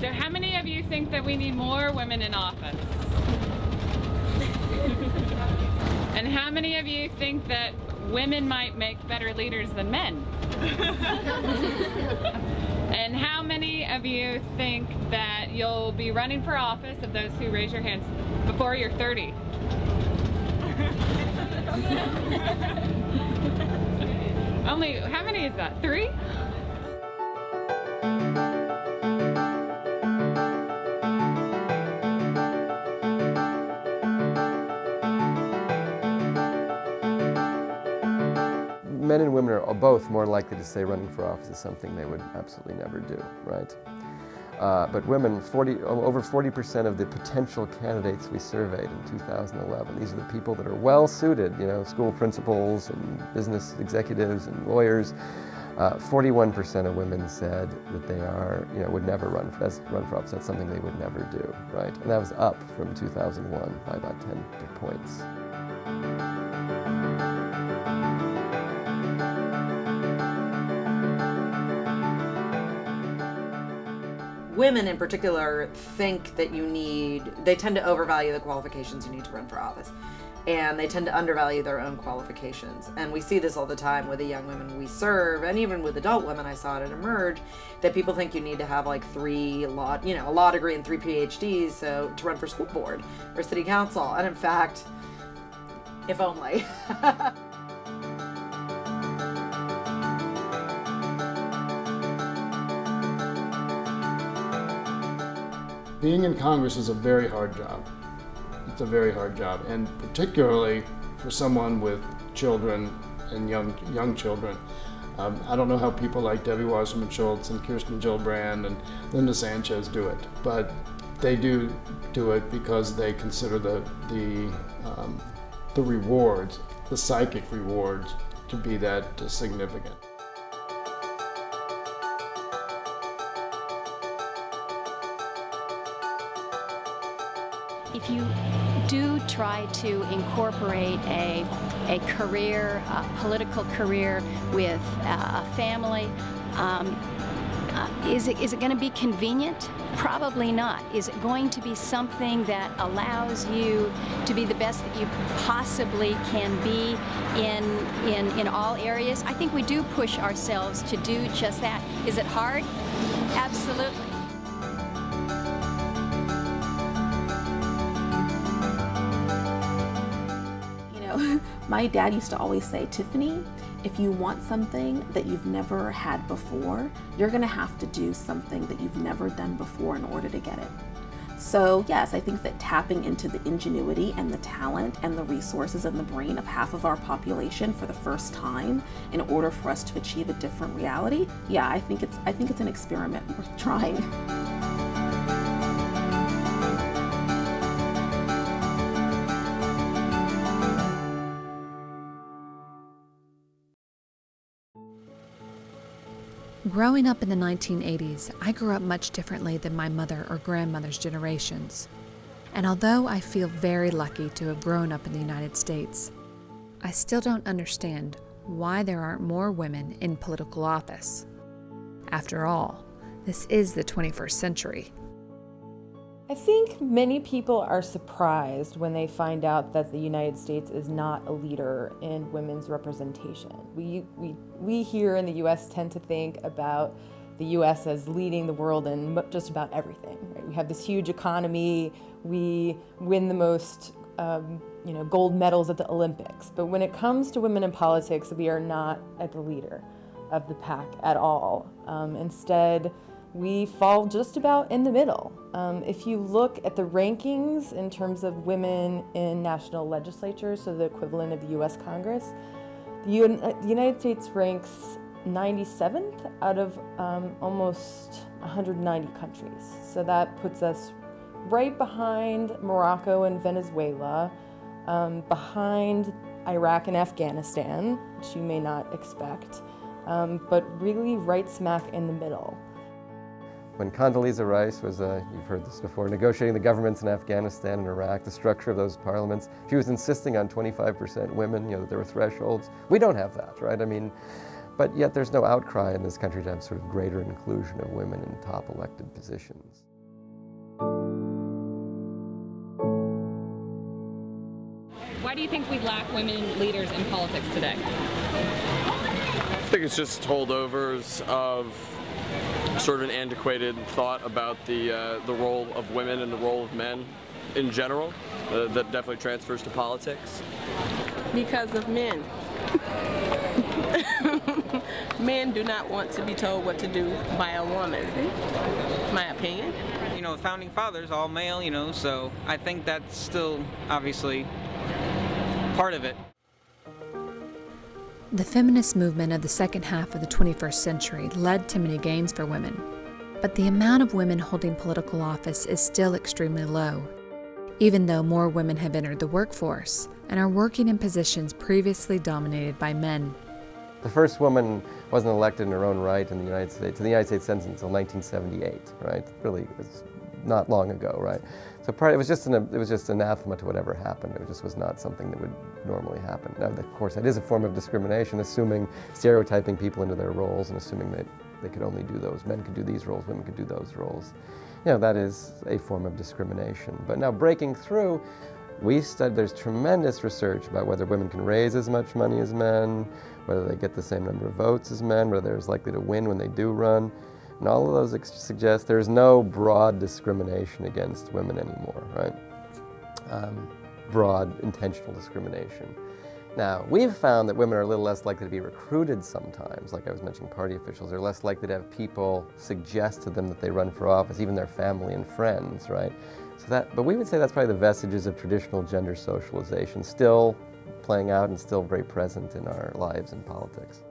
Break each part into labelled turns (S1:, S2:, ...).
S1: So how many of you think that we need more women in office? and how many of you think that women might make better leaders than men? and how many of you think that you'll be running for office of those who raise your hands before you're 30? Only, how many is that? Three?
S2: Both more likely to say running for office is something they would absolutely never do, right? Uh, but women, 40, over 40% of the potential candidates we surveyed in 2011, these are the people that are well suited, you know, school principals and business executives and lawyers. 41% uh, of women said that they are, you know, would never run for, run for office. That's something they would never do, right? And that was up from 2001 by about 10 points.
S3: Women in particular think that you need, they tend to overvalue the qualifications you need to run for office. And they tend to undervalue their own qualifications. And we see this all the time with the young women we serve, and even with adult women, I saw it emerge, that people think you need to have like three law, you know, a law degree and three PhDs so to run for school board or city council. And in fact, if only.
S4: being in Congress is a very hard job. It's a very hard job, and particularly for someone with children and young young children. Um, I don't know how people like Debbie Wasserman Schultz and Kirsten Gillibrand and Linda Sanchez do it, but they do do it because they consider the the um, the rewards, the psychic rewards, to be that significant.
S5: If you do try to incorporate a, a career, a political career with a family, um, uh, is it, is it going to be convenient? Probably not. Is it going to be something that allows you to be the best that you possibly can be in, in, in all areas? I think we do push ourselves to do just that. Is it hard? Absolutely.
S6: My dad used to always say, Tiffany, if you want something that you've never had before, you're gonna have to do something that you've never done before in order to get it. So, yes, I think that tapping into the ingenuity and the talent and the resources in the brain of half of our population for the first time in order for us to achieve a different reality, yeah, I think it's I think it's an experiment worth trying.
S7: Growing up in the 1980s, I grew up much differently than my mother or grandmother's generations. And although I feel very lucky to have grown up in the United States, I still don't understand why there aren't more women in political office. After all, this is the 21st century.
S8: I think many people are surprised when they find out that the United States is not a leader in women's representation. We, we, we here in the US tend to think about the US as leading the world in just about everything. Right? We have this huge economy, we win the most um, you know, gold medals at the Olympics. But when it comes to women in politics, we are not at the leader of the pack at all. Um, instead, we fall just about in the middle. Um, if you look at the rankings in terms of women in national legislatures, so the equivalent of the US Congress, the, uh, the United States ranks 97th out of um, almost 190 countries. So that puts us right behind Morocco and Venezuela, um, behind Iraq and Afghanistan, which you may not expect, um, but really right smack in the middle.
S2: When Condoleezza Rice was, uh, you've heard this before, negotiating the governments in Afghanistan and Iraq, the structure of those parliaments, she was insisting on 25% women, you know, that there were thresholds. We don't have that, right? I mean, but yet there's no outcry in this country to have sort of greater inclusion of women in top elected positions.
S1: Why do you think we lack women leaders in politics today?
S9: I think it's just holdovers of sort of an antiquated thought about the uh, the role of women and the role of men in general uh, that definitely transfers to politics.
S10: Because of men. men do not want to be told what to do by a woman. My opinion.
S11: You know, founding fathers, all male, you know, so I think that's still obviously part of it.
S7: The feminist movement of the second half of the 21st century led to many gains for women, but the amount of women holding political office is still extremely low, even though more women have entered the workforce and are working in positions previously dominated by men.
S2: The first woman wasn't elected in her own right in the United States, to the United States Senate until 1978, right? Really, it's not long ago, right? So part, it was just an, it was just anathema to whatever happened. It just was not something that would normally happen. Now, of course, that is a form of discrimination, assuming stereotyping people into their roles and assuming that they could only do those. Men could do these roles, women could do those roles. You know, that is a form of discrimination. But now breaking through, we studied, there's tremendous research about whether women can raise as much money as men, whether they get the same number of votes as men, whether they're as likely to win when they do run. And all of those suggest there's no broad discrimination against women anymore, right? Um, broad intentional discrimination. Now, we've found that women are a little less likely to be recruited sometimes, like I was mentioning party officials. They're less likely to have people suggest to them that they run for office, even their family and friends, right? So that, but we would say that's probably the vestiges of traditional gender socialization still playing out and still very present in our lives and politics.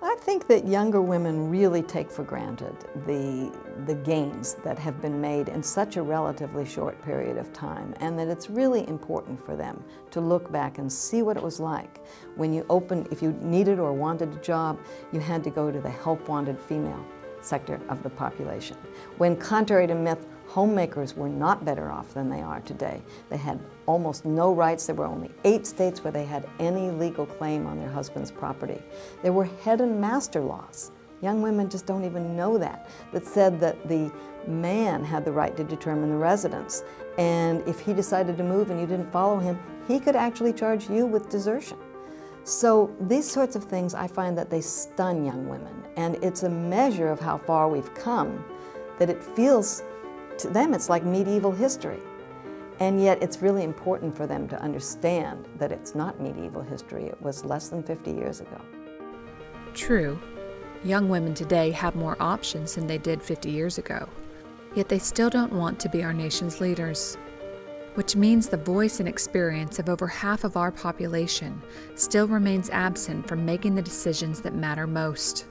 S12: I think that younger women really take for granted the, the gains that have been made in such a relatively short period of time and that it's really important for them to look back and see what it was like. When you opened, if you needed or wanted a job, you had to go to the help wanted female sector of the population. When contrary to myth, homemakers were not better off than they are today. They had almost no rights. There were only eight states where they had any legal claim on their husband's property. There were head and master laws. Young women just don't even know that, that said that the man had the right to determine the residence. And if he decided to move and you didn't follow him, he could actually charge you with desertion. So these sorts of things, I find that they stun young women. And it's a measure of how far we've come that it feels to them it's like medieval history. And yet it's really important for them to understand that it's not medieval history, it was less than 50 years ago.
S7: True. Young women today have more options than they did 50 years ago. Yet they still don't want to be our nation's leaders. Which means the voice and experience of over half of our population still remains absent from making the decisions that matter most.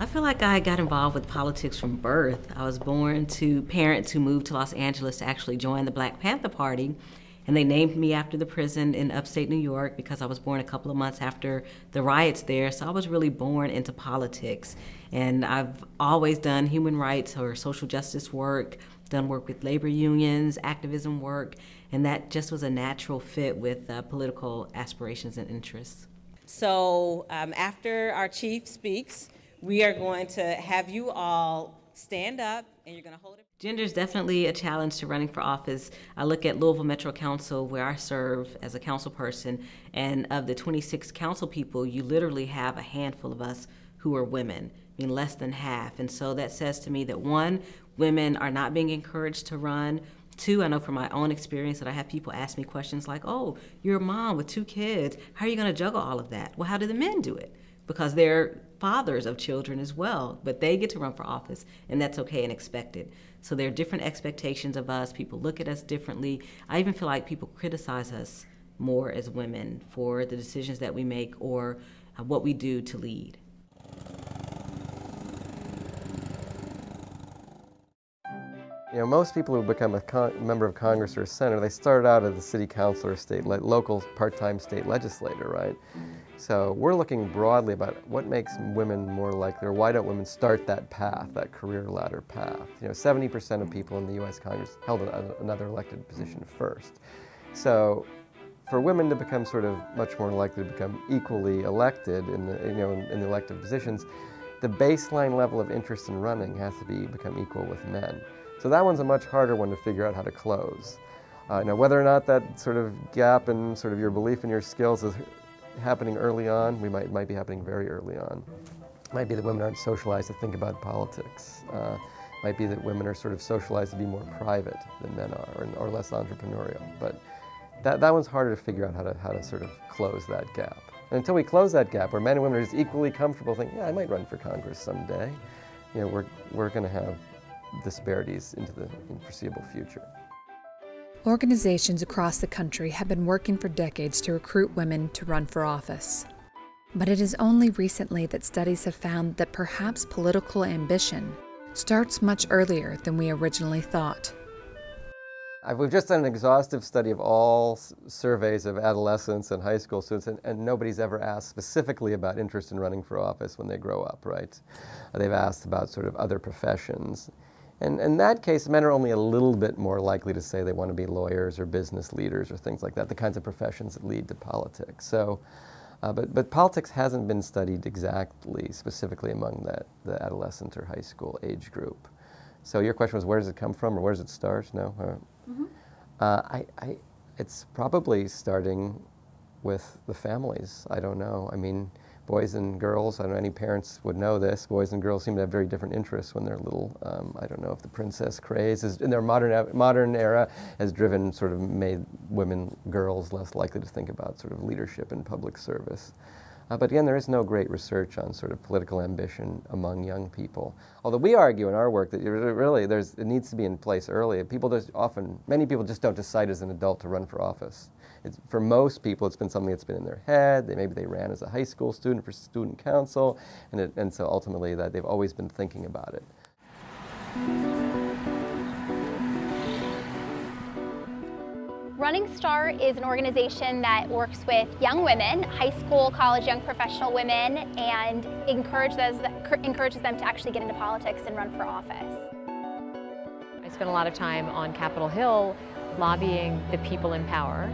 S13: I feel like I got involved with politics from birth. I was born to parents who moved to Los Angeles to actually join the Black Panther Party. And they named me after the prison in upstate New York because I was born a couple of months after the riots there. So I was really born into politics. And I've always done human rights or social justice work, done work with labor unions, activism work, and that just was a natural fit with uh, political aspirations and interests.
S14: So um, after our chief speaks, we are going to have you all stand up and you're going to hold it.
S13: Gender is definitely a challenge to running for office. I look at Louisville Metro Council, where I serve as a council person, and of the 26 council people, you literally have a handful of us who are women, I mean less than half. And so that says to me that one, women are not being encouraged to run. Two, I know from my own experience that I have people ask me questions like, oh, you're a mom with two kids. How are you going to juggle all of that? Well, how do the men do it? Because they're fathers of children as well, but they get to run for office, and that's okay and expected. So there are different expectations of us. People look at us differently. I even feel like people criticize us more as women for the decisions that we make or uh, what we do to lead.
S2: You know, most people who become a member of Congress or a senator, they start out as a city councilor, state local part-time state legislator, right? So we're looking broadly about what makes women more likely, or why don't women start that path, that career ladder path? You know, 70% of people in the U.S. Congress held a, another elected position first. So for women to become sort of much more likely to become equally elected in the, you know, in, in the elective positions, the baseline level of interest in running has to be become equal with men. So that one's a much harder one to figure out how to close. Uh, now, whether or not that sort of gap in sort of your belief in your skills is happening early on, we might might be happening very early on. Might be that women aren't socialized to think about politics. Uh, might be that women are sort of socialized to be more private than men are, or, or less entrepreneurial. But that, that one's harder to figure out how to, how to sort of close that gap. And until we close that gap, where men and women are just equally comfortable thinking, yeah, I might run for Congress someday, you know, we're, we're going to have disparities into the foreseeable future.
S7: Organizations across the country have been working for decades to recruit women to run for office. But it is only recently that studies have found that perhaps political ambition starts much earlier than we originally thought.
S2: Uh, we've just done an exhaustive study of all surveys of adolescents and high school students, and, and, nobody's ever asked specifically about interest in running for office when they grow up, right? They've asked about sort of other professions. And in that case, men are only a little bit more likely to say they want to be lawyers or business leaders or things like that, the kinds of professions that lead to politics. So, uh, but, but politics hasn't been studied exactly, specifically among that, the adolescent or high school age group. So your question was, where does it come from or where does it start? No? Uh, mm-hmm. uh, I, I, it's probably starting with the families. I don't know. I mean, boys and girls, I don't know, any parents would know this, boys and girls seem to have very different interests when they're little. Um, I don't know if the princess craze is, in their modern, modern era has driven, sort of made women, girls less likely to think about sort of leadership and public service. Uh, but again, there is no great research on sort of political ambition among young people. Although we argue in our work that really there's, it needs to be in place early. People just often, many people just don't decide as an adult to run for office. It's, for most people, it's been something that's been in their head. They, maybe they ran as a high school student for student council, and, it, and so ultimately that they've always been thinking about it.
S15: Running Start is an organization that works with young women, high school, college, young professional women, and encourages, encourages them to actually get into politics and run for office.
S16: I spent a lot of time on Capitol Hill lobbying the people in power.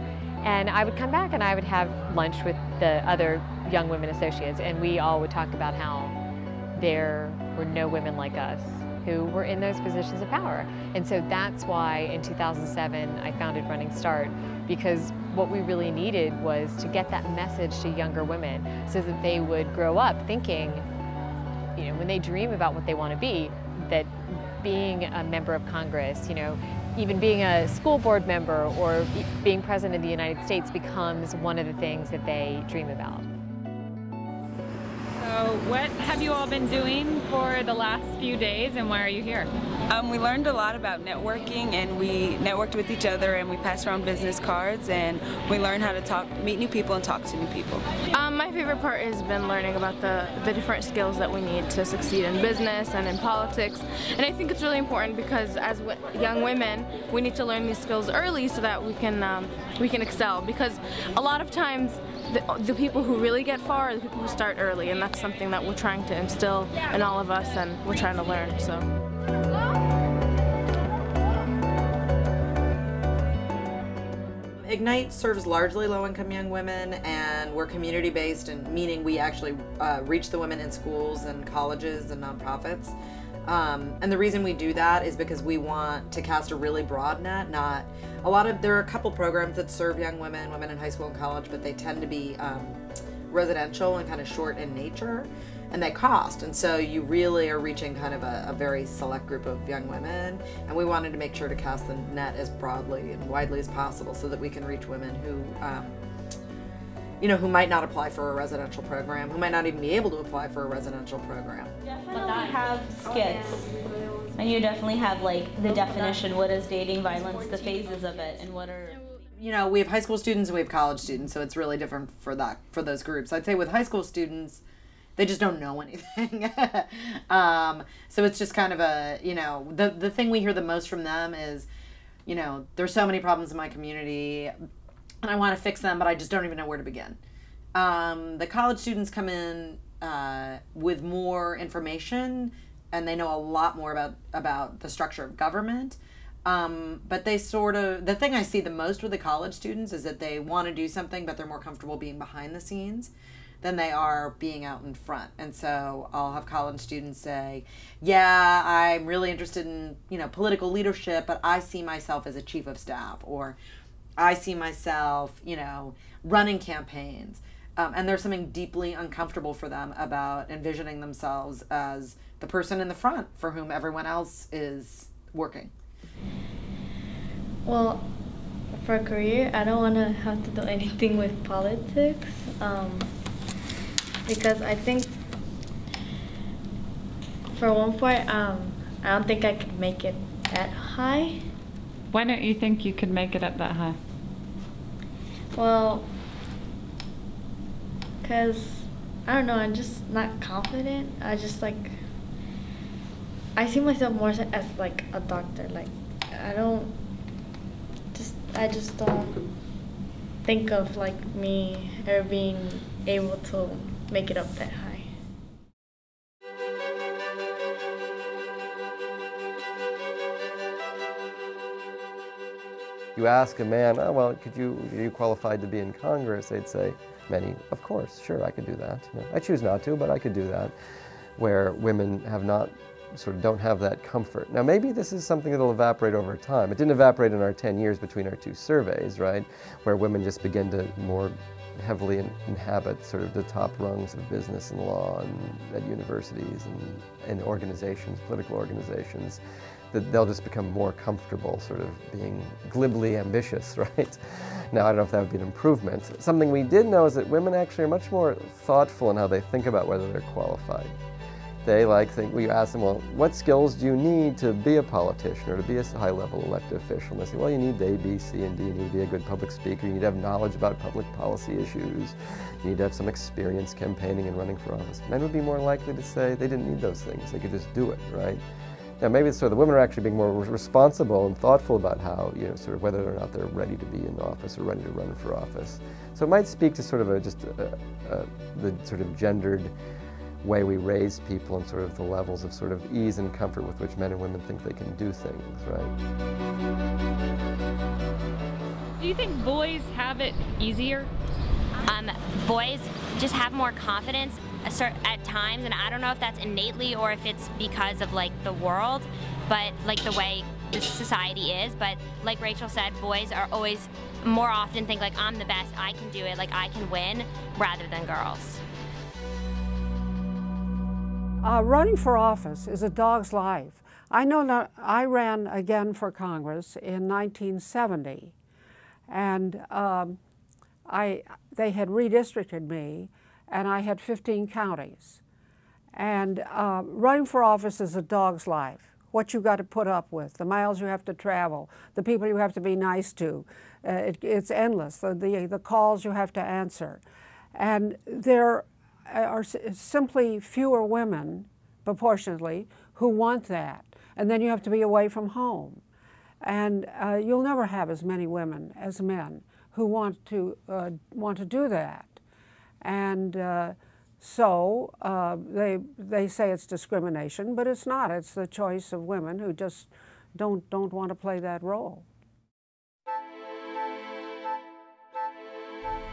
S16: And I would come back and I would have lunch with the other young women associates, and we all would talk about how there were no women like us who were in those positions of power. And so that's why in 2007 I founded Running Start because what we really needed was to get that message to younger women so that they would grow up thinking, you know, when they dream about what they want to be, that being a member of Congress, you know, even being a school board member or being president of the United States becomes one of the things that they dream about.
S1: So what have you all been doing for the last few days and why are you here?
S17: Um, we learned a lot about networking and we networked with each other and we passed around business cards and we learned how to talk, meet new people and talk to new people.
S18: Um, my favorite part has been learning about the, the different skills that we need to succeed in business and in politics. And I think it's really important because as young women, we need to learn these skills early so that we can, um, we can excel because a lot of times the, the, people who really get far are the people who start early, and that's something that we're trying to instill in all of us, and we're trying to learn. So.
S3: Ignite serves largely low-income young women, and we're community-based, and meaning we actually uh, reach the women in schools and colleges and nonprofits. Um, and the reason we do that is because we want to cast a really broad net. Not a lot of there are a couple programs that serve young women, women in high school and college, but they tend to be um, residential and kind of short in nature, and they cost. And so you really are reaching kind of a, a very select group of young women. And we wanted to make sure to cast the net as broadly and widely as possible so that we can reach women who. Um, you know, who might not apply for a residential program, who might not even be able to apply for a residential program.
S19: But that have skits. And you definitely have like the definition, what is dating violence, the phases of it, and what are
S3: you know, we have high school students and we have college students, so it's really different for that for those groups. I'd say with high school students, they just don't know anything. um, so it's just kind of a, you know, the the thing we hear the most from them is, you know, there's so many problems in my community and I want to fix them, but I just don't even know where to begin. Um, the college students come in uh, with more information and they know a lot more about about the structure of government. Um, but they sort of the thing I see the most with the college students is that they want to do something, but they're more comfortable being behind the scenes. than they are being out in front. And so I'll have college students say, "Yeah, I'm really interested in, you know, political leadership, but I see myself as a chief of staff or I see myself, you know, running campaigns." Um, and there's something deeply uncomfortable for them about envisioning themselves as the person in the front for whom everyone else is working.
S20: Well, for a career, I don't want to have to do anything with politics um, because I think, for one point, um, I don't think I could make it that high.
S1: Why don't you think you could make it up that high?
S20: Well, because I don't know, I'm just not confident. I just like, I see myself more as like a doctor. Like, I don't just I just don't think of like me ever being able to make it up that high.
S2: You ask a man, oh, well, could you, are you qualified to be in Congress? They'd say, many, of course, sure, I could do that. I choose not to, but I could do that. Where women have not sort of don't have that comfort. Now maybe this is something that'll evaporate over time. It didn't evaporate in our 10 years between our two surveys, right? Where women just begin to more heavily in, inhabit sort of the top rungs of business and law and at universities and, and organizations, political organizations, that they'll just become more comfortable sort of being glibly ambitious, right? Now, I don't know if that would be an improvement. Something we did know is that women actually are much more thoughtful in how they think about whether they're qualified they like think we ask them, well, what skills do you need to be a politician or to be a high-level elected official? And they say, well, you need A, B, C, and D. You need to be a good public speaker. You need to have knowledge about public policy issues. You need to have some experience campaigning and running for office. Men would be more likely to say they didn't need those things. They could just do it, right? Now, maybe so the women are actually being more responsible and thoughtful about how, you know, sort of whether or not they're ready to be in office or ready to run for office. So it might speak to sort of a, just a, a, the sort of gendered way we raise people and sort of the levels of sort of ease and comfort with which men and women think they can do things, right?
S1: Do you think boys have it easier?
S21: Um, boys just have more confidence at times, and I don't know if that's innately or if it's because of like the world, but like the way the society is. But like Rachel said, boys are always more often think like I'm the best, I can do it, like I can win, rather than girls.
S22: Uh, running for office is a dog's life. I know that I ran again for Congress in 1970, and um, I, they had redistricted me, and I had 15 counties. And uh, running for office is a dog's life. What you got to put up with, the miles you have to travel, the people you have to be nice to. Uh, it, it's endless, the, the, the calls you have to answer. And there are simply fewer women, proportionately, who want that. And then you have to be away from home. And uh, you'll never have as many women as men who want to, uh, want to do that. And uh, so uh, they, they say it's discrimination, but it's not. It's the choice of women who just don't, don't want to play that role.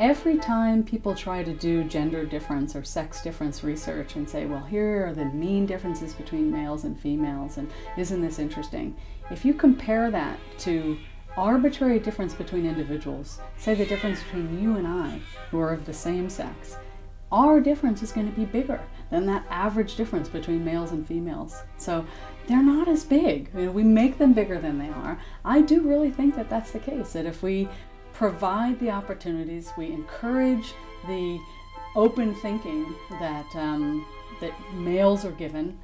S23: Every time people try to do gender difference or sex difference research and say, well, here are the mean differences between males and females, and isn't this interesting? If you compare that to arbitrary difference between individuals, say the difference between you and I, who are of the same sex, our difference is going to be bigger than that average difference between males and females. So they're not as big. You know, we make them bigger than they are. I do really think that that's the case, that if we provide the opportunities, we encourage the open thinking that, um, that males are given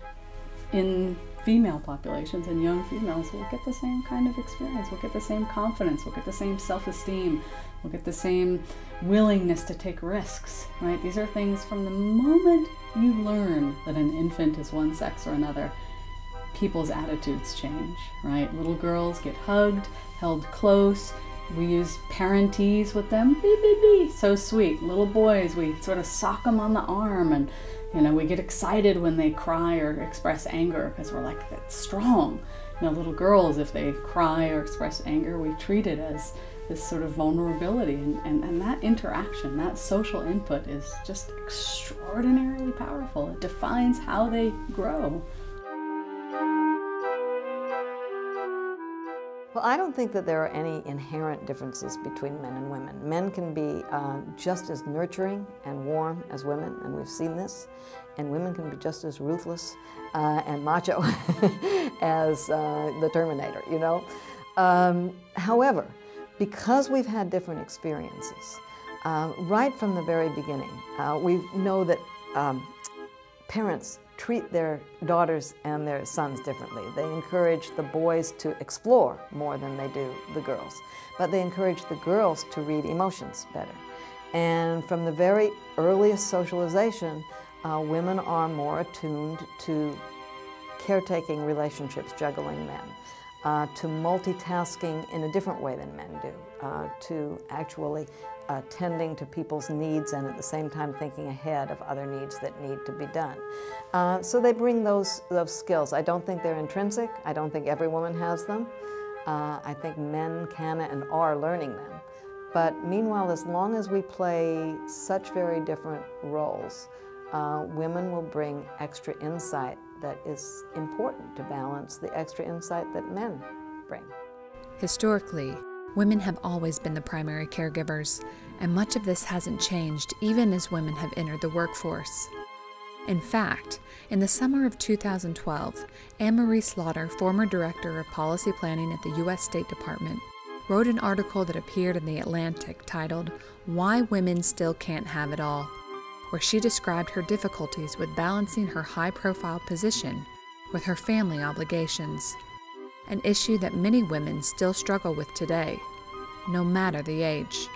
S23: in female populations and young females will get the same kind of experience. We'll get the same confidence. We'll get the same self-esteem. We'll get the same willingness to take risks, right? These are things from the moment you learn that an infant is one sex or another, people's attitudes change, right? Little girls get hugged, held close, we use parentese with them. Beep, beep, beep. So sweet. Little boys, we sort of sock them on the arm and, you know, we get excited when they cry or express anger because we're like, that's strong. You know, little girls, if they cry or express anger, we treat it as this sort of vulnerability. And, and, and that interaction, that social input is just extraordinarily powerful. It defines how they grow.
S12: Well, I don't think that there are any inherent differences between men and women. Men can be uh, just as nurturing and warm as women, and we've seen this, and women can be just as ruthless uh, and macho as uh, the Terminator, you know? Um, however, because we've had different experiences, uh, right from the very beginning, uh, we know that um, parents treat their daughters and their sons differently. They encourage the boys to explore more than they do the girls, but they encourage the girls to read emotions better. And from the very earliest socialization, uh, women are more attuned to caretaking relationships, juggling men, uh, to multitasking in a different way than men do, uh, to actually uh, tending to people's needs and at the same time thinking ahead of other needs that need to be done. Uh, so they bring those, those skills. I don't think they're intrinsic. I don't think every woman has them. Uh, I think men can and are learning them. But meanwhile, as long as we play such very different roles, uh, women will bring extra insight that is important to balance the extra insight that men bring.
S7: Historically, women have always been the primary caregivers, and much of this hasn't changed even as women have entered the workforce. In fact, in the summer of 2012, Anne Marie Slaughter, former director of policy planning at the U.S. State Department, wrote an article that appeared in The Atlantic titled, Why Women Still Can't Have It All, where she described her difficulties with balancing her high profile position with her family obligations, an issue that many women still struggle with today, no matter the age.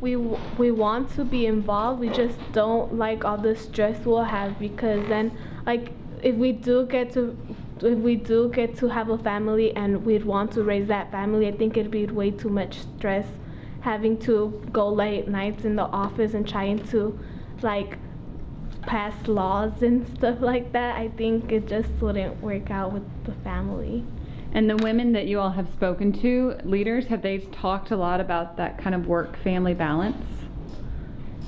S24: we we want to be involved we just don't like all the stress we'll have because then like if we do get to if we do get to have a family and we'd want to raise that family i think it'd be way too much stress having to go late nights in the office and trying to like pass laws and stuff like that i think it just wouldn't work out with the family
S1: and the women that you all have spoken to, leaders, have they talked a lot about that kind of work family balance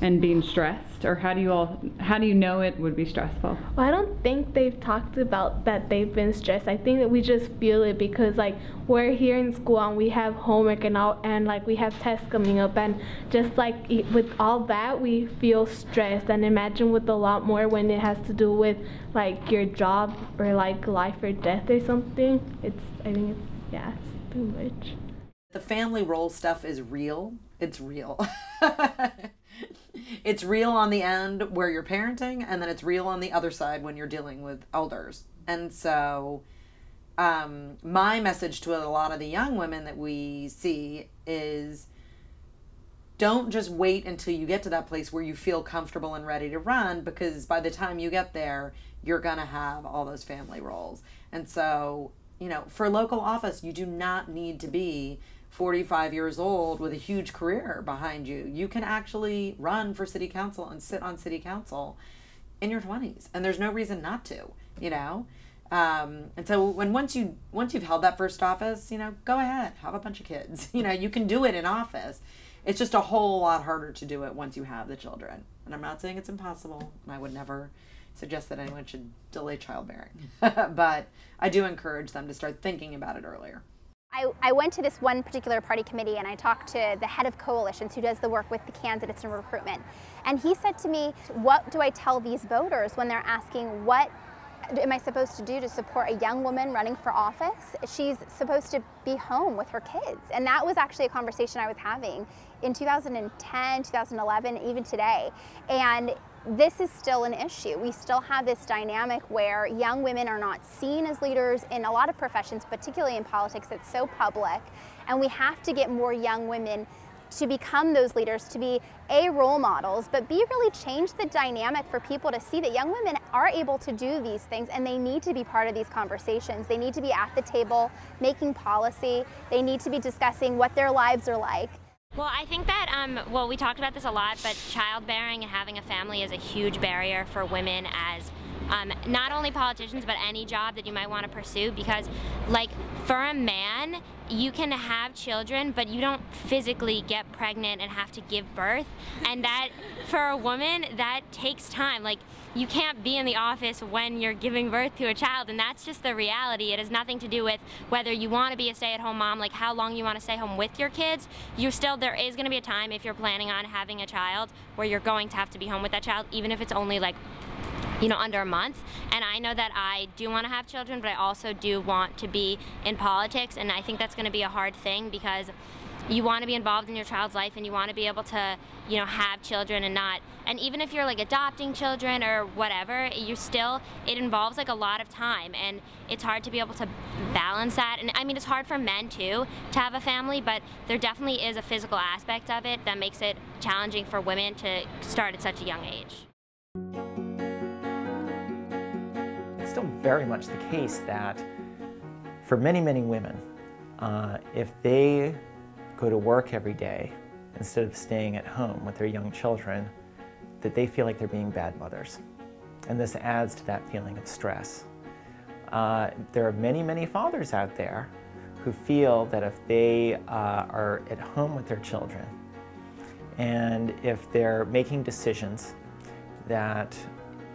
S1: and being stressed? Or how do you all how do you know it would be stressful?
S24: Well, I don't think they've talked about that they've been stressed. I think that we just feel it because like we're here in school and we have homework and all and like we have tests coming up and just like with all that we feel stressed and imagine with a lot more when it has to do with like your job or like life or death or something. It's I think it's yeah, it's too much.
S3: The family role stuff is real. It's real. it's real on the end where you're parenting, and then it's real on the other side when you're dealing with elders. And so, um, my message to a lot of the young women that we see is don't just wait until you get to that place where you feel comfortable and ready to run because by the time you get there, you're going to have all those family roles. And so, you know, for local office, you do not need to be 45 years old with a huge career behind you. You can actually run for city council and sit on city council in your 20s and there's no reason not to, you know? Um, and so when once you once you've held that first office, you know, go ahead, have a bunch of kids. You know, you can do it in office. It's just a whole lot harder to do it once you have the children. And I'm not saying it's impossible, and I would never suggest that anyone should delay childbearing. but I do encourage them to start thinking about it earlier.
S15: I, I, went to this one particular party committee and I talked to the head of coalitions who does the work with the candidates and recruitment. And he said to me, What do I tell these voters when they're asking, What am I supposed to do to support a young woman running for office? She's supposed to be home with her kids. And that was actually a conversation I was having in 2010, 2011, even today. And this is still an issue. We still have this dynamic where young women are not seen as leaders in a lot of professions, particularly in politics that's so public. And we have to get more young women to become those leaders, to be A, role models, but B, really change the dynamic for people to see that young women are able to do these things and they need to be part of these conversations. They need to be at the table making policy. They need to be discussing what their lives are like.
S21: Well, I think that, um, well, we talked about this a lot, but childbearing and having a family is a huge barrier for women as um, not only politicians, but any job that you might want to pursue because, like, for a man, you can have children, but you don't physically get pregnant and have to give birth. And that, for a woman, that takes time. Like, you can't be in the office when you're giving birth to a child, and that's just the reality. It has nothing to do with whether you want to be a stay-at-home mom, like how long you want to stay home with your kids. You still, there is going to be a time if you're planning on having a child where you're going to have to be home with that child, even if it's only like you know, under a month. And I know that I do want to have children, but I also do want to be in politics. And I think that's going to be a hard thing because you want to be involved in your child's life and you want to be able to, you know, have children and not, and even if you're like adopting children or whatever, you still, it involves like a lot of time and it's hard to be able to balance that. And I mean, it's hard for men too to have a family, but there definitely is a physical aspect of it that makes it challenging for women to start at such a young age.
S25: It's still very much the case that for many, many women, uh, if they go to work every day instead of staying at home with their young children, that they feel like they're being bad mothers. And this adds to that feeling of stress. Uh, there are many, many fathers out there who feel that if they uh, are at home with their children and if they're making decisions that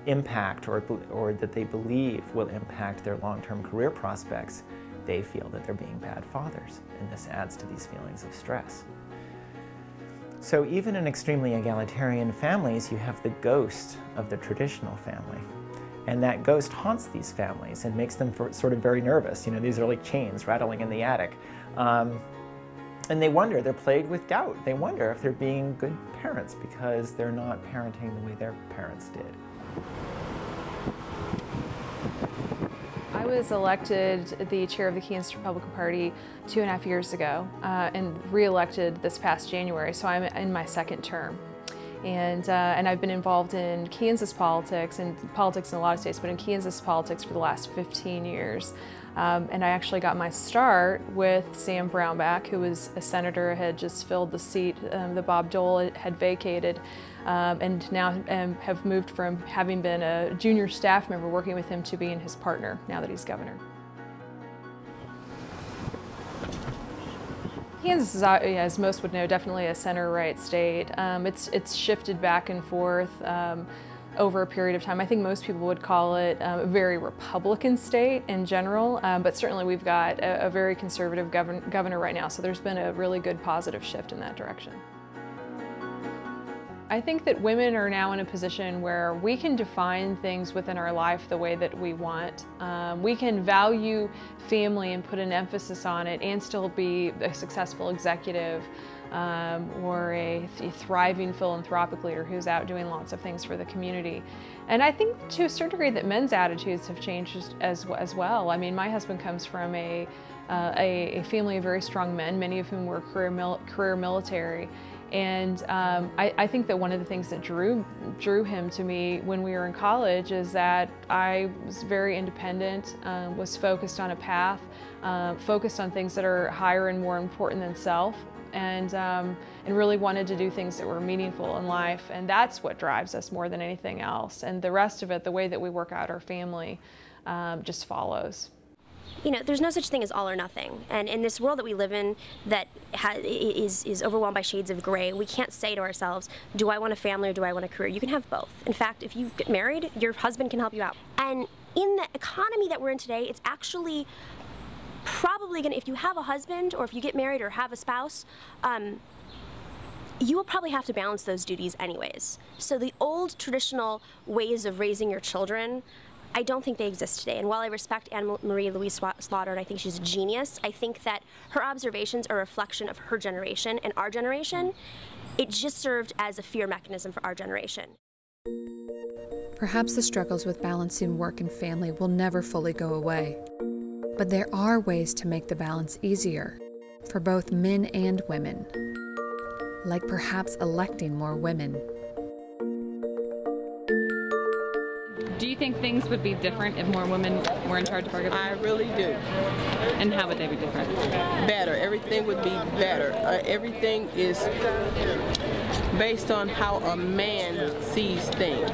S25: impact or, or that they believe will impact their long-term career prospects, they feel that they're being bad fathers, and this adds to these feelings of stress. So even in extremely egalitarian families, you have the ghost of the traditional family. And that ghost haunts these families and makes them sort of very nervous. You know, these are like chains rattling in the attic. Um, and they wonder, they're plagued with doubt. They wonder if they're being good parents because they're not parenting the way their parents did.
S26: I was elected the chair of the Kansas Republican Party two and a half years ago uh, and re-elected this past January, so I'm in my second term. And, uh, and I've been involved in Kansas politics and politics in a lot of states, but in Kansas politics for the last 15 years. Um, and I actually got my start with Sam Brownback, who was a senator, had just filled the seat um, that Bob Dole had vacated um, and now um, have moved from having been a junior staff member working with him to being his partner now that he's governor. Kansas is, uh, as most would know, definitely a center-right state. Um, it's, it's shifted back and forth um, over a period of time. I think most people would call it um, a very Republican state in general, um, but certainly we've got a, a very conservative govern governor right now, so there's been a really good positive shift in that direction. I think that women are now in a position where we can define things within our life the way that we want. Um, we can value family and put an emphasis on it and still be a successful executive um, or a, th thriving philanthropic leader who's out doing lots of things for the community. And I think to a certain degree that men's attitudes have changed as, as well. I mean, my husband comes from a, uh, a, a, family of very strong men, many of whom were career, mil career military. And um, I, I, think that one of the things that drew drew him to me when we were in college is that I was very independent, um, was focused on a path, uh, focused on things that are higher and more important than self, and um, and really wanted to do things that were meaningful in life. And that's what drives us more than anything else. And the rest of it, the way that we work out our family, um, just follows
S27: you know, there's no such thing as all or nothing. And in this world that we live in that is, is overwhelmed by shades of gray, we can't say to ourselves, do I want a family or do I want a career? You can have both. In fact, if you get married, your husband can help you out. And in the economy that we're in today, it's actually probably going to, if you have a husband or if you get married or have a spouse, um, you will probably have to balance those duties anyways. So the old traditional ways of raising your children I don't think they exist today. And while I respect Anne Marie Louise Slaughter and I think she's a genius, I think that her observations are a reflection of her generation and our generation. It just served as a fear mechanism for our generation.
S7: Perhaps the struggles with balancing work and family will never fully go away. But there are ways to make the balance easier for both men and women, like perhaps electing more women.
S1: Do you think things would be different if more women were in charge of our government?
S10: I really do.
S1: And how would they be different?
S10: Better. Everything would be better. Uh, everything is based on how a man sees things.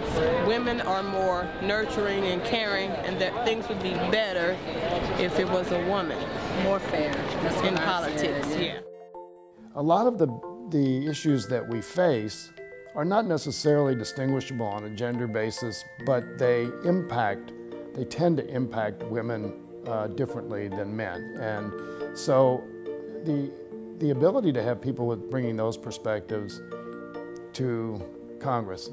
S10: Women are more nurturing and caring, and that things would be better if it was a woman.
S23: More fair. That's
S10: in politics,
S23: said.
S10: yeah.
S4: A lot of the, the issues that we face are not necessarily distinguishable on a gender basis, but they impact, they tend to impact women uh, differently than men. And so the, the ability to have people with bringing those perspectives to Congress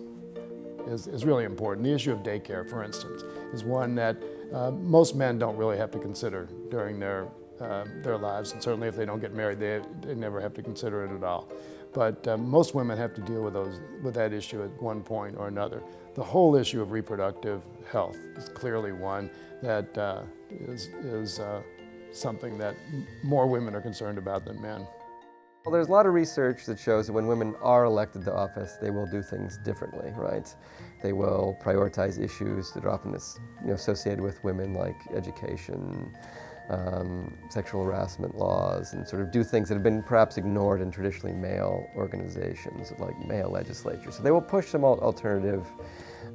S4: is, is really important. The issue of daycare, for instance, is one that uh, most men don't really have to consider during their, uh, their lives, and certainly if they don't get married, they, they never have to consider it at all. But uh, most women have to deal with, those, with that issue at one point or another. The whole issue of reproductive health is clearly one that uh, is, is uh, something that more women are concerned about than men.
S2: Well, there's a lot of research that shows that when women are elected to office, they will do things differently, right? They will prioritize issues that are often you know, associated with women, like education, um, sexual harassment laws, and sort of do things that have been perhaps ignored in traditionally male organizations, like male legislatures. So they will push some alternative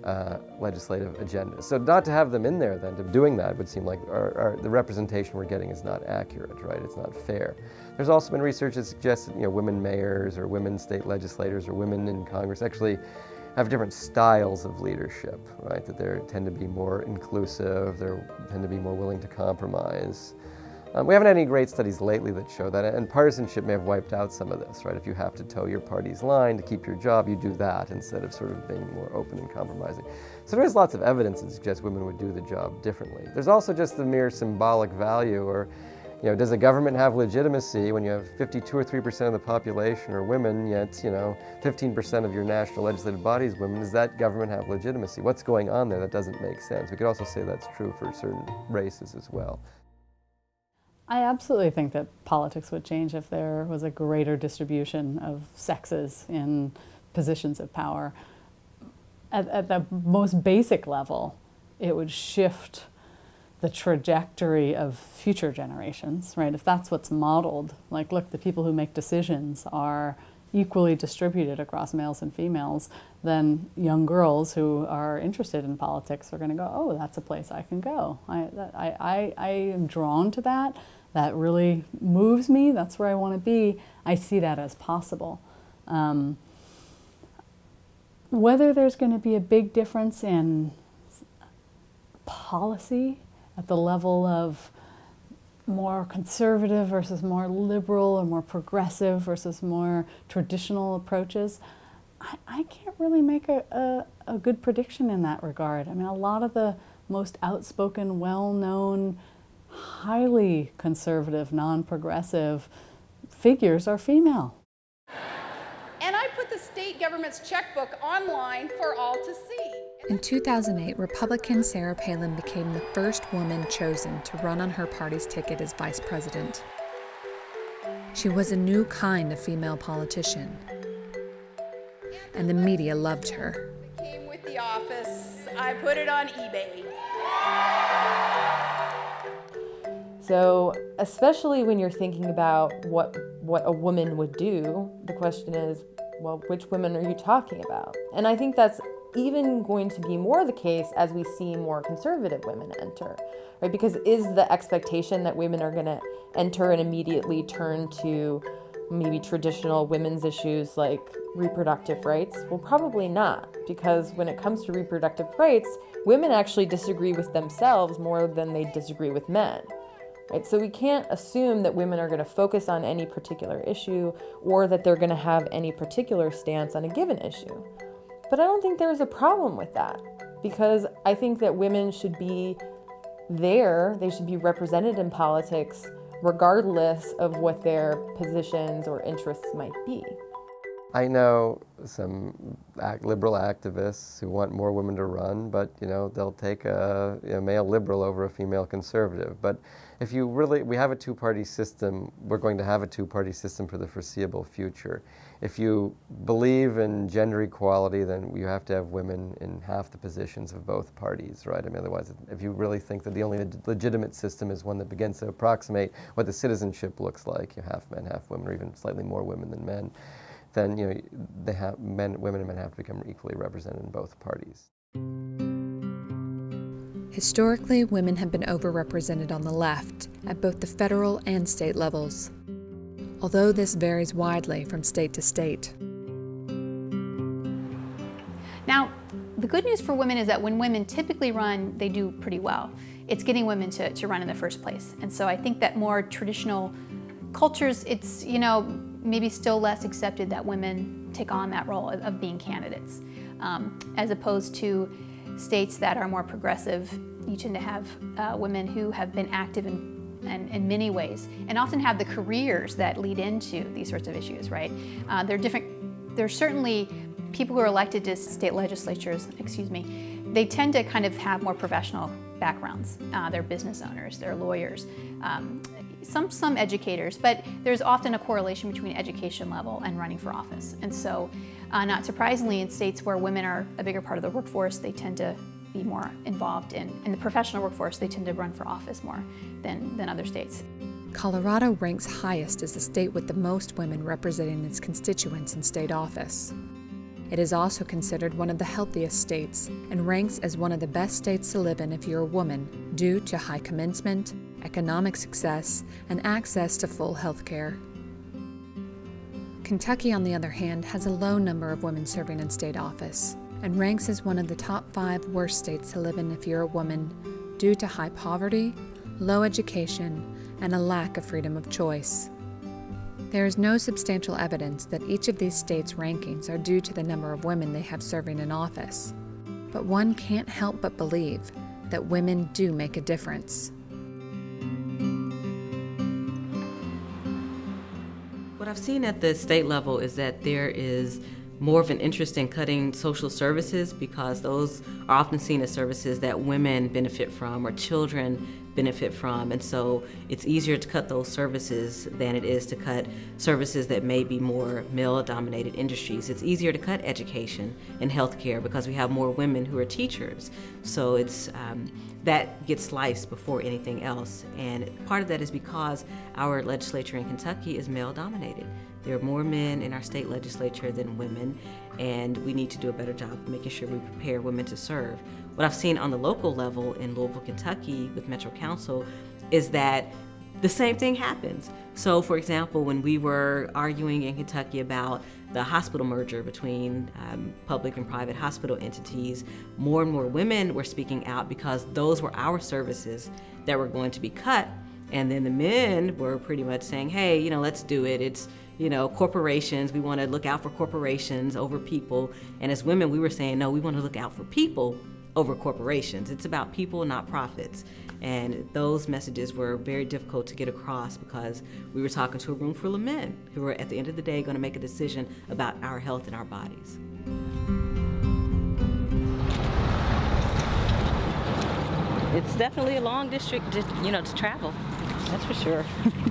S2: uh, legislative agendas. So not to have them in there then, to doing that would seem like our, our, the representation we're getting is not accurate, right? It's not fair. There's also been research that suggests that you know, women mayors or women state legislators or women in Congress actually have different styles of leadership, right? That they tend to be more inclusive, they tend to be more willing to compromise. Um, we haven't had any great studies lately that show that, and partisanship may have wiped out some of this, right? If you have to toe your party's line to keep your job, you do that instead of sort of being more open and compromising. So there is lots of evidence that suggests women would do the job differently. There's also just the mere symbolic value, or you know, does a government have legitimacy when you have 52 or 3 percent of the population are women, yet you know 15 percent of your national legislative body is women? Does that government have legitimacy? What's going on there? That doesn't make sense. We could also say that's true for certain races as well.
S23: I absolutely think that politics would change if there was a greater distribution of sexes in positions of power. At, at the most basic level, it would shift the trajectory of future generations, right? If that's what's modeled, like, look, the people who make decisions are equally distributed across males and females, then young girls who are interested in politics are going to go, oh, that's a place I can go. I, that, I, I, I am drawn to that. That really moves me. That's where I want to be. I see that as possible. Um, whether there's going to be a big difference in policy at the level of more conservative versus more liberal or more progressive versus more traditional approaches, I, I can't really make a, a, a, good prediction in that regard. I mean, a lot of the most outspoken, well known, highly conservative, non progressive figures are female.
S28: And I put the state government's checkbook online for all to see.
S7: In 2008, Republican Sarah Palin became the first woman chosen to run on her party's ticket as vice president. She was a new kind of female politician, and the media loved her.
S28: Came with the office. I put it on eBay.
S8: So, especially when you're thinking about what what a woman would do, the question is, well, which women are you talking about? And I think that's even going to be more the case as we see more conservative women enter, right? Because is the expectation that women are going to enter and immediately turn to maybe traditional women's issues like reproductive rights? Well, probably not, because when it comes to reproductive rights, women actually disagree with themselves more than they disagree with men. Right? So we can't assume that women are going to focus on any particular issue or that they're going to have any particular stance on a given issue. But I don't think there's a problem with that because I think that women should be there, they should be represented in politics regardless of what their positions or interests might be.
S2: I know some act, liberal activists who want more women to run, but you know they'll take a, a male liberal over a female conservative. But if you really, we have a two-party system. We're going to have a two-party system for the foreseeable future. If you believe in gender equality, then you have to have women in half the positions of both parties, right? I mean, otherwise, if you really think that the only legitimate system is one that begins to approximate what the citizenship looks like, you half men, half women, or even slightly more women than men then you know they have men, women and men have to become equally represented in both parties.
S7: Historically, women have been overrepresented on the left at both the federal and state levels, although this varies widely from state to state.
S29: Now, the good news for women is that when women typically run, they do pretty well. It's getting women to, to run in the first place. And so I think that more traditional cultures, it's, you know, maybe still less accepted that women take on that role of, of being candidates, um, as opposed to states that are more progressive. You tend to have uh, women who have been active in, in, in, many ways and often have the careers that lead into these sorts of issues, right? Uh, they're different, there's certainly people who are elected to state legislatures, excuse me, they tend to kind of have more professional backgrounds. Uh, they're business owners, they're lawyers, um, some, some educators, but there's often a correlation between education level and running for office. And so, uh, not surprisingly, in states where women are a bigger part of the workforce, they tend to be more involved in, in the professional workforce, they tend to run for office more than, than other states.
S7: Colorado ranks highest as the state with the most women representing its constituents in state office. It is also considered one of the healthiest states and ranks as one of the best states to live in if you're a woman due to high commencement, economic success, and access to full health care. Kentucky, on the other hand, has a low number of women serving in state office and ranks as one of the top five worst states to live in if you're a woman due to high poverty, low education, and a lack of freedom of choice. There is no substantial evidence that each of these states' rankings are due to the number of women they have serving in office, but one can't help but believe that women do make a difference.
S13: I've seen at the state level is that there is more of an interest in cutting social services because those are often seen as services that women benefit from or children benefit from. And so it's easier to cut those services than it is to cut services that may be more male dominated industries. It's easier to cut education and healthcare because we have more women who are teachers. So it's um, that gets sliced before anything else. And part of that is because our legislature in Kentucky is male dominated. There are more men in our state legislature than women, and we need to do a better job of making sure we prepare women to serve. What I've seen on the local level in Louisville, Kentucky with Metro Council is that the same thing happens. So, for example, when we were arguing in Kentucky about the hospital merger between um, public and private hospital entities, more and more women were speaking out because those were our services that were going to be cut. And then the men were pretty much saying, hey, you know, let's do it. It's you know, corporations. We want to look out for corporations over people. And as women, we were saying, no, we want to look out for people over corporations. It's about people, not profits. And those messages were very difficult to get across because we were talking to a room full of men who were, at the end of the day, going to make a decision about our health and our bodies.
S30: It's definitely a long district, just, you know, to travel. That's for sure.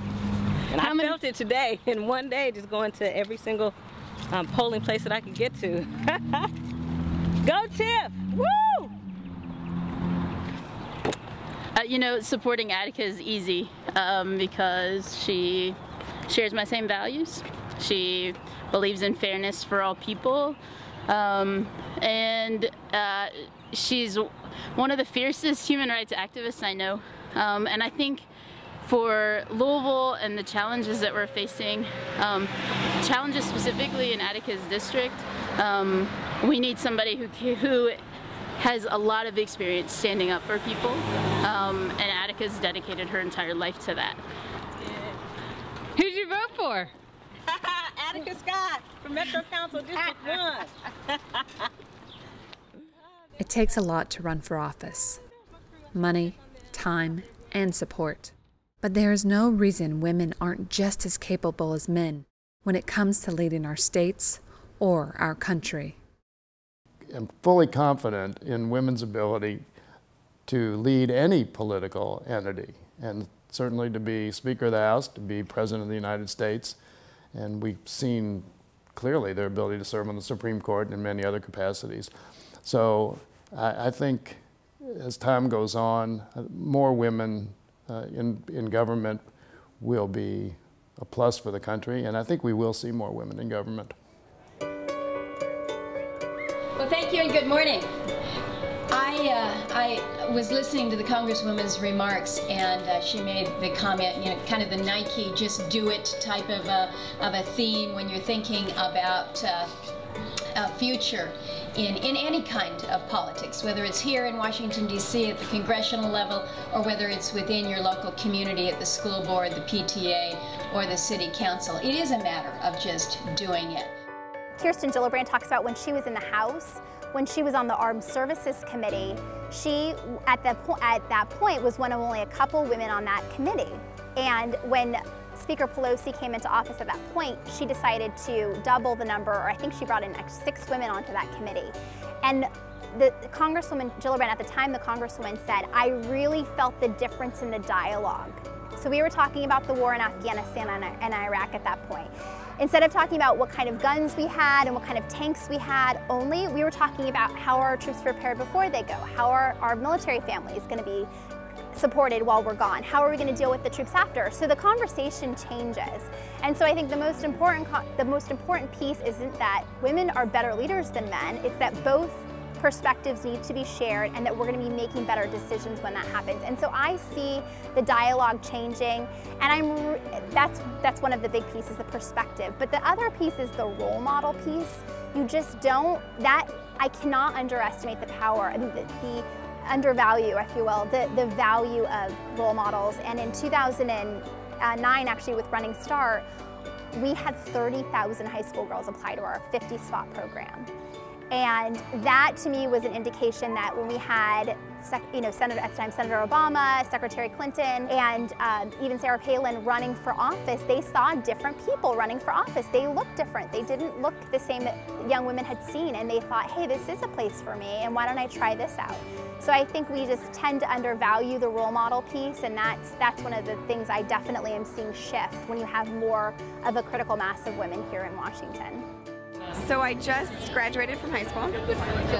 S30: And How I many? felt it today in one day, just going to every single um, polling place that I could get to. Go Tiff! Woo!
S31: Uh, you know, supporting Attica is easy um, because she shares my same values. She believes in fairness for all people. Um, and uh, she's one of the fiercest human rights activists I know. Um, and I think for Louisville and the challenges that we're facing, um, challenges specifically in Attica's district, um, we need somebody who, who has a lot of experience standing up for people, um, and Attica's dedicated her entire life to that.
S1: Who'd you vote for?
S30: Attica Scott from Metro Council District 1.
S7: it takes a lot to run for office. Money, time, and support. But there is no reason women aren't just as capable as men when it comes to leading our states or our country.
S4: I'm fully confident in women's ability to lead any political entity, and certainly to be Speaker of the House, to be President of the United States. And we've seen clearly their ability to serve on the Supreme Court and in many other capacities. So I, I think as time goes on, more women uh, in, in government will be a plus for the country, and I think we will see more women in government.
S24: Well, thank you and good morning. I, uh, I was listening to the Congresswoman's remarks, and uh, she made the comment, you know, kind of the Nike "just do it" type of a, of a theme when you're thinking about uh, a future in, in any kind of politics, whether it's here in Washington, D.C. at the congressional level, or whether it's within your local community at the school board, the PTA, or the city council. It is a matter of just doing it.
S15: Kirsten Gillibrand talks about when she was in the House, when she was on the Armed Services Committee, she, at, the at that point, was one of only a couple women on that committee. And when Speaker Pelosi came into office at that point, she decided to double the number, or I think she brought in six women onto that committee. And the, the Congresswoman Gillibrand, at the time, the Congresswoman said, I really felt the difference in the dialogue. So we were talking about the war in Afghanistan and, and Iraq at that point. Instead of talking about what kind of guns we had and what kind of tanks we had only, we were talking about how our troops prepared before they go, how are our military families going to be supported while we're gone? How are we going to deal with the troops after? So the conversation changes. And so I think the most important the most important piece isn't that women are better leaders than men, it's that both perspectives need to be shared and that we're going to be making better decisions when that happens. And so I see the dialogue changing and I'm that's that's one of the big pieces the perspective. But the other piece is the role model piece. You just don't that I cannot underestimate the power and the, the undervalue, if you will, the, the value of role models. And in 2009, uh, actually, with Running Start, we had 30,000 high school girls apply to our 50 spot program. And that to me was an indication that when we had, you know, Senator, at the time Senator Obama, Secretary Clinton, and um, even Sarah Palin running for office, they saw different people running for office. They looked different. They didn't look the same that young women had seen, and they thought, hey, this is a place for me, and why don't I try this out? So I think we just tend to undervalue the role model piece, and that's that's one of the things I definitely am seeing shift when you have more of a critical mass of women here in Washington.
S32: So I just graduated from high school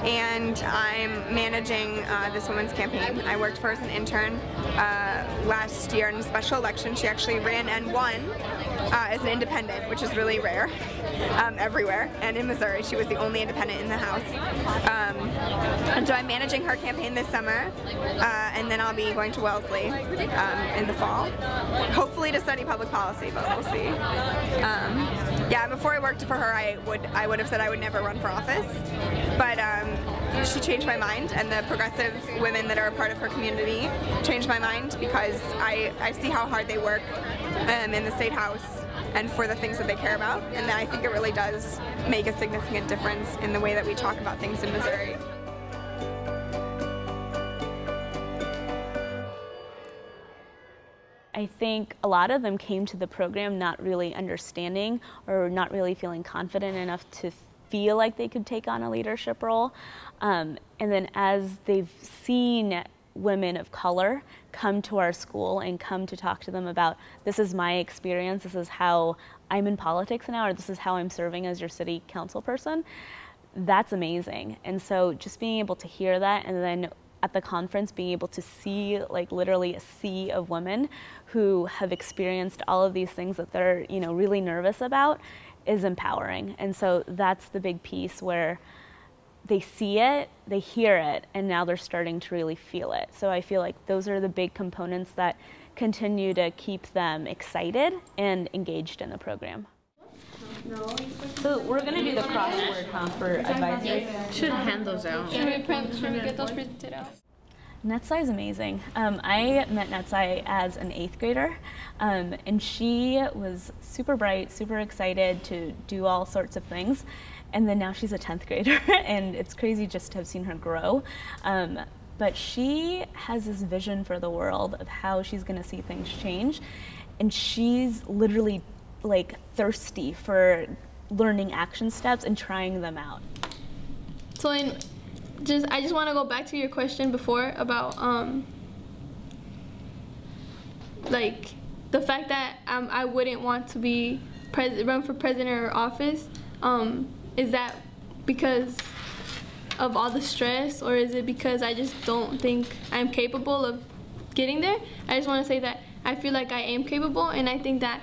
S32: and I'm managing uh, this women's campaign. I worked for her as an intern uh, last year in a special election. She actually ran and won uh, as an independent, which is really rare um, everywhere. And in Missouri, she was the only independent in the House. Um, and so I'm managing her campaign this summer, uh, and then I'll be going to Wellesley um, in the fall, hopefully to study public policy, but we'll see. Yeah, before I worked for her, I would I would have said I would never run for office, but um, she changed my mind, and the progressive women that are a part of her community changed my mind because I, I see how hard they work um, in the state house and for the things that they care about, and I think it really does make a significant difference in the way that we talk about things in Missouri.
S33: I think a lot of them came to the program not really understanding or not really feeling confident enough to feel like they could take on a leadership role. Um, and then as they've seen women of color come to our school and come to talk to them about this is my experience, this is how I'm in politics now, or this is how I'm serving as your city council person, that's amazing. And so just being able to hear that and then at the conference being able to see like literally a sea of women who have experienced all of these things that they're you know really nervous about is empowering. And so that's the big piece where they see it they hear it and now they're starting to really feel it. So i feel like those are the big components that continue to keep them excited and engaged in the program so we're going to do the crossword huh, for advisory.
S34: Should hand those out.
S33: Should we,
S34: print, should we get those printed out?
S33: Netsai is amazing. Um, I met Netsai as an eighth grader, um, and she was super bright, super excited to do all sorts of things. And then now she's a 10th grader, and it's crazy just to have seen her grow. Um, but she has this vision for the world of how she's going to see things change. And she's literally like thirsty for learning action steps and trying them out.
S35: So in just I just want to go back to your question before about um like the fact that um, I wouldn't want to be pres- run for president or office um, is that because of all the stress or is it because I just don't think I'm capable of getting there? I just want to say that I feel like I am capable and I think that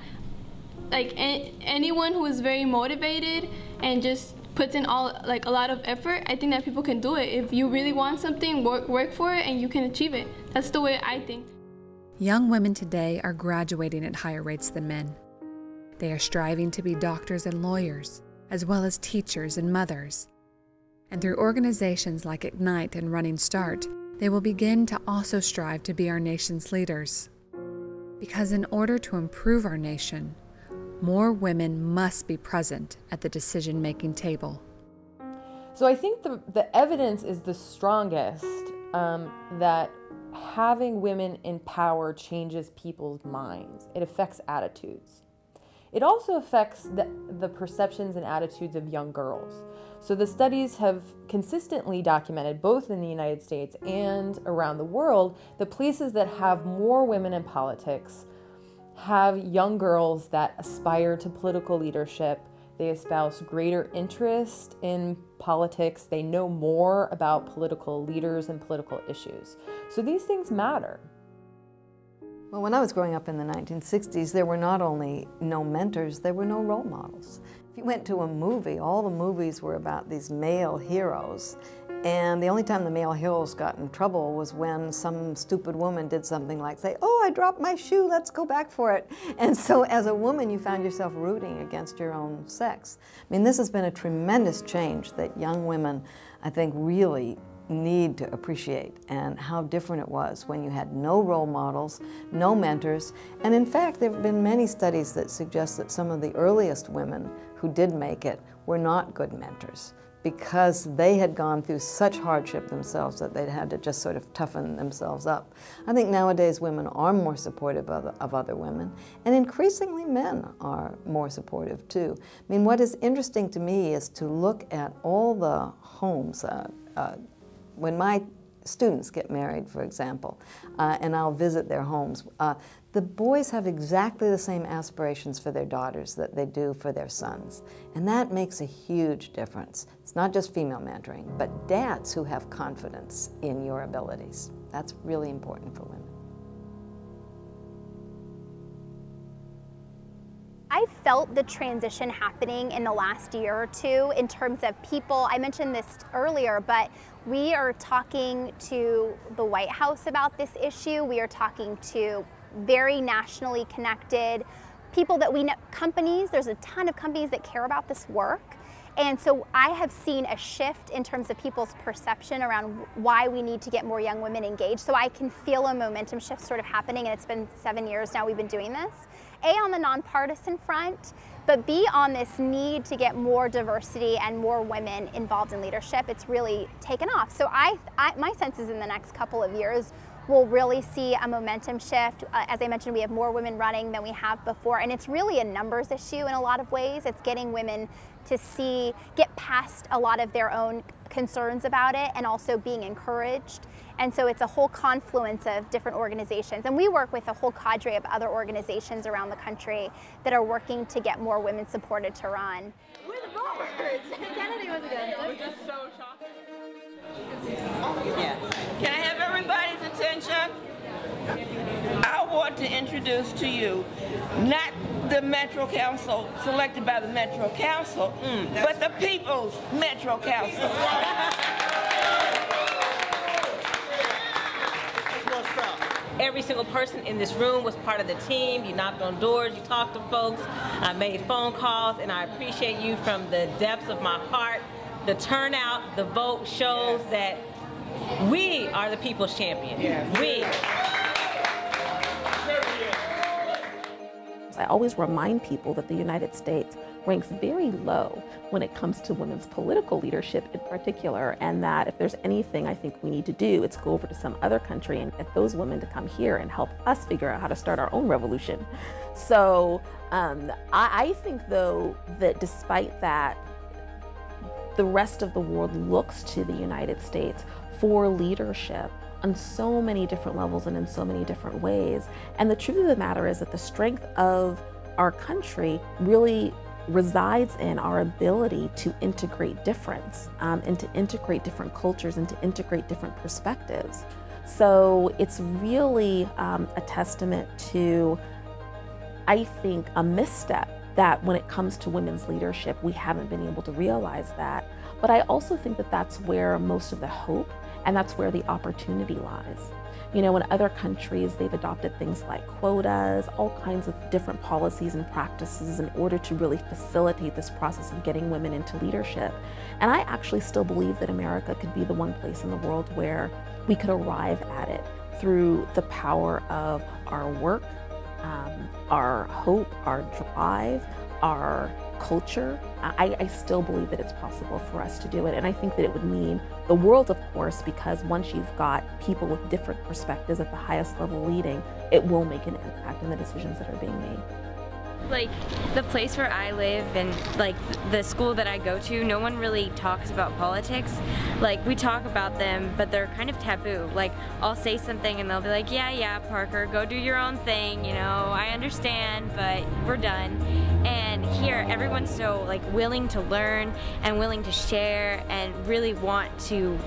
S35: like anyone who is very motivated and just puts in all like a lot of effort, I think that people can do it. If you really want something, work work for it and you can achieve it. That's the way I think.
S7: Young women today are graduating at higher rates than men. They are striving to be doctors and lawyers, as well as teachers and mothers. And through organizations like Ignite and Running Start, they will begin to also strive to be our nation's leaders. Because in order to improve our nation, more women must be present at the decision making table.
S8: So I think the, the evidence is the strongest um, that having women in power changes people's minds, it affects attitudes. It also affects the, the perceptions and attitudes of young girls. So the studies have consistently documented, both in the United States and around the world, the places that have more women in politics have young girls that aspire to political leadership. They espouse greater interest in politics. They know more about political leaders and political issues. So these things matter.
S12: Well, when I was growing up in the 1960s, there were not only no mentors, there were no role models. If you went to a movie, all the movies were about these male heroes. And the only time the male Hills got in trouble was when some stupid woman did something like say, oh, I dropped my shoe, let's go back for it. And so as a woman, you found yourself rooting against your own sex. I mean, this has been a tremendous change that young women, I think, really need to appreciate and how different it was when you had no role models, no mentors. And in fact, there have been many studies that suggest that some of the earliest women who did make it were not good mentors because they had gone through such hardship themselves that they'd had to just sort of toughen themselves up. I think nowadays women are more supportive of, of other women, and increasingly men are more supportive too. I mean, what is interesting to me is to look at all the homes, uh, uh, when my students get married, for example, uh, and I'll visit their homes, uh, the boys have exactly the same aspirations for their daughters that they do for their sons. And that makes a huge difference. It's not just female mentoring, but dads who have confidence in your abilities. That's really important for women.
S15: I felt the transition happening in the last year or two in terms of people. I mentioned this earlier, but we are talking to the White House about this issue. We are talking to very nationally connected people that we know, companies, there's a ton of companies that care about this work. And so I have seen a shift in terms of people's perception around why we need to get more young women engaged. So I can feel a momentum shift sort of happening, and it's been seven years now we've been doing this. A, on the nonpartisan front, but B, on this need to get more diversity and more women involved in leadership. It's really taken off. So I, I my sense is in the next couple of years, we'll really see a momentum shift. Uh, as I mentioned, we have more women running than we have before, and it's really a numbers issue in a lot of ways. It's getting women to see, get past a lot of their own concerns about it, and also being encouraged. And so it's a whole confluence of different organizations. And we work with a whole cadre of other organizations around the country that are working to get more women supported to run.
S36: We're the Roberts. Kennedy was against us. just so shocking.
S37: Yeah. Can I have everybody's attention? I want to introduce to you not the Metro Council selected by the Metro Council, mm, but the People's Metro Council.
S19: Every single person in this room was part of the team. You knocked on doors, you talked to folks, I made phone calls, and I appreciate you from the depths of my heart. The turnout, the vote shows that we are the people's champion. Yes. We.
S6: I always remind people that the United States ranks very low when it comes to women's political leadership in particular, and that if there's anything I think we need to do, it's go over to some other country and get those women to come here and help us figure out how to start our own revolution. So um, I, I think, though, that despite that, the rest of the world looks to the United States for leadership on so many different levels and in so many different ways. And the truth of the matter is that the strength of our country really resides in our ability to integrate difference um, and to integrate different cultures and to integrate different perspectives. So it's really um, a testament to, I think, a misstep that when it comes to women's leadership, we haven't been able to realize that. But I also think that that's where most of the hope and that's where the opportunity lies. You know, in other countries, they've adopted things like quotas, all kinds of different policies and practices in order to really facilitate this process of getting women into leadership. And I actually still believe that America could be the one place in the world where we could arrive at it through the power of our work, um, our hope, our drive, our culture, I, I, still believe that it's possible for us to do it. And I think that it would mean the world, of course, because once you've got people with different perspectives at the highest level leading, it will make an impact in the decisions that are being made.
S38: Like the place where I live and like the school that I go to, no one really talks about politics. Like we talk about them, but they're kind of taboo. Like I'll say something and they'll be like, yeah, yeah, Parker, go do your own thing, you know, I understand, but we're done. And here, everyone's so like willing to learn and willing to share and really want to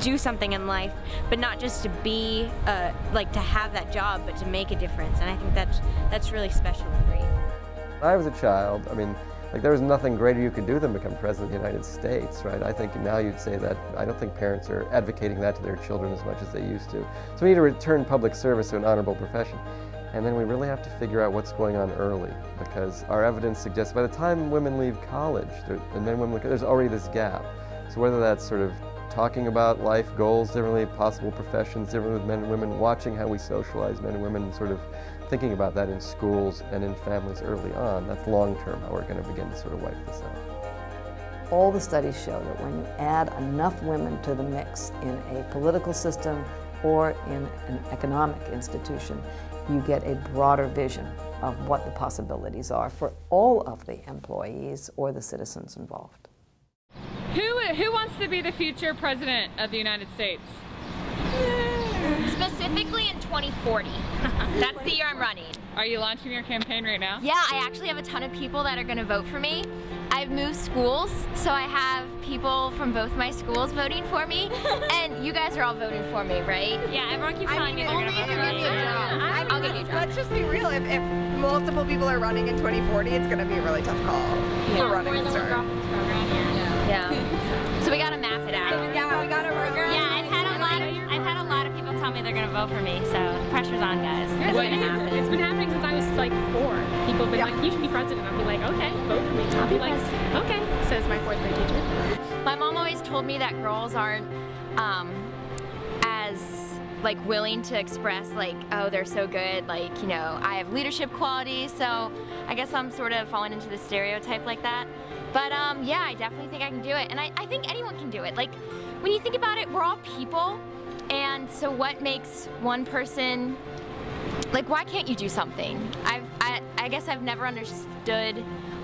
S38: do something in life, but not just to be, uh, like to have that job, but to make a difference. And I think that's, that's really special and great.
S2: When I was a child, I mean, like there was nothing greater you could do than become president of the United States, right? I think now you'd say that, I don't think parents are advocating that to their children as much as they used to. So we need to return public service to an honorable profession. And then we really have to figure out what's going on early because our evidence suggests by the time women leave college, and men women, there's already this gap. So whether that's sort of talking about life goals differently, possible professions differently with men and women, watching how we socialize men and women, and sort of thinking about that in schools and in families early on, that's long term how we're going to begin to sort of wipe this out.
S12: All the studies show that when you add enough women to the mix in a political system or in an economic institution, you get a broader vision of what the possibilities are for all of the employees or the citizens involved.
S1: Who, who wants to be the future president of the United States?
S21: Specifically in 2040. That's the year I'm running.
S1: Are you launching your campaign right now?
S21: Yeah, I actually have a ton of people that are going to vote for me. I've moved schools, so I have people from both my schools voting for me, and you guys are all voting for me, right?
S38: Yeah, everyone keeps telling me they're going to vote for me.
S21: Yeah. I'll get you a.
S32: Let's just be real. If, if multiple people are running in 2040, it's going to be a really tough call
S21: yeah.
S32: for running to start.
S38: Me they're going to vote for me, so the pressure's on, guys. It's happen.
S39: It's been happening since I was like four. People have been yeah. like, "You should be president." I'll be like, "Okay, vote for me." I'll be like, "Okay," says my fourth grade teacher.
S21: My mom always told me that girls aren't um, as like willing to express like, oh, they're so good. Like, you know, I have leadership qualities, so I guess I'm sort of falling into the stereotype like that. But um, yeah, I definitely think I can do it. And I, I think anyone can do it. Like, when you think about it, we're all people. And so what makes one person, like why can't you do something? I've, I, I guess I've never understood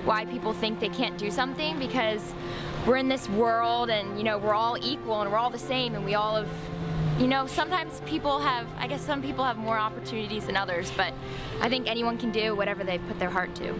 S21: why people think they can't do something because we're in this world and you know we're all equal and we're all the same and we all have you know sometimes people have I guess some people have more opportunities than others but I think anyone can do whatever they've put their heart to.